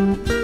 Música